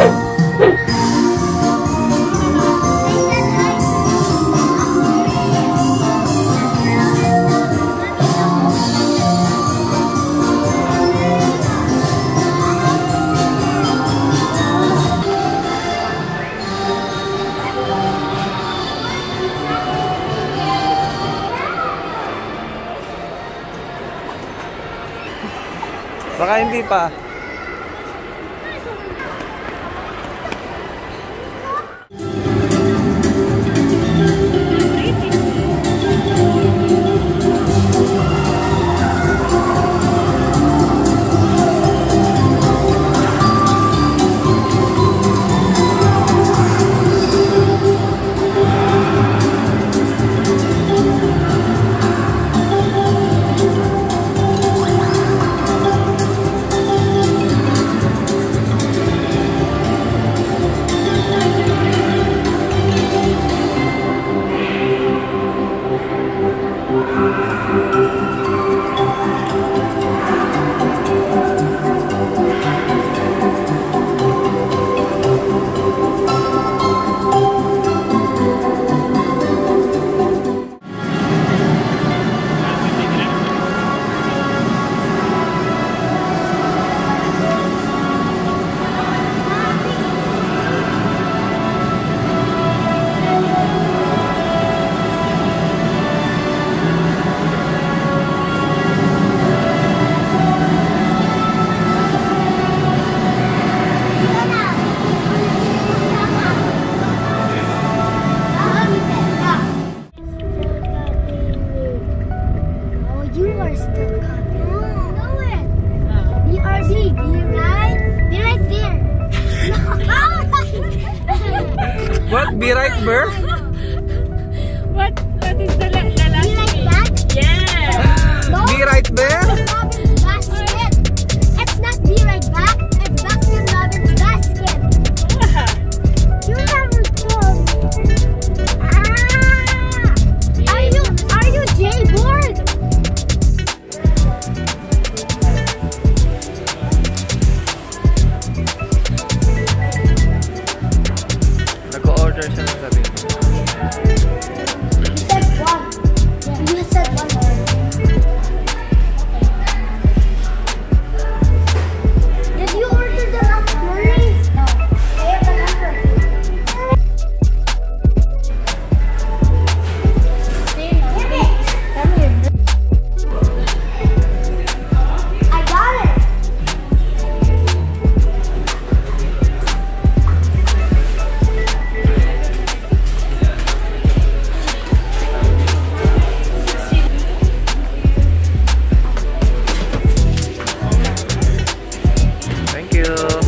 Oh! Baka hindi pa. Be right, back. what, what is the, last? Be right back. Yeah! Be right, back. you.